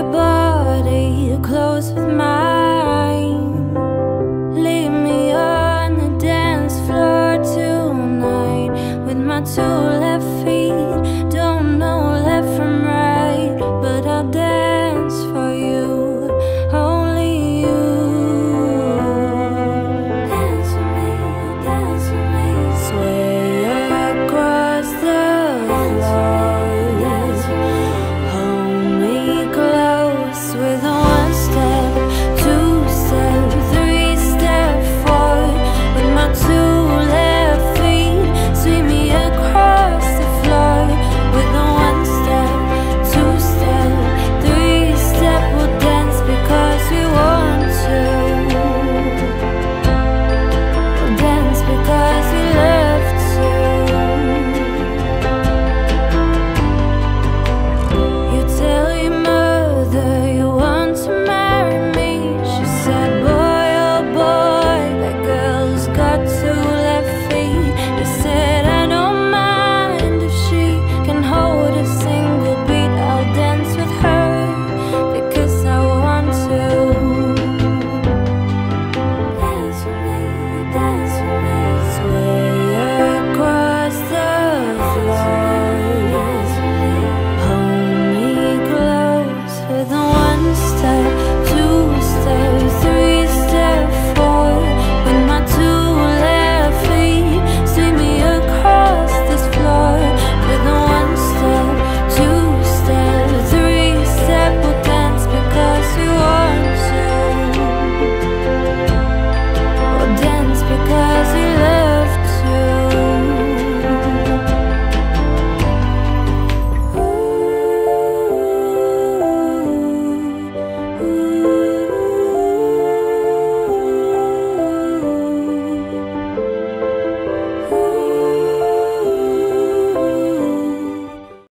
goodbye